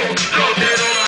go, go.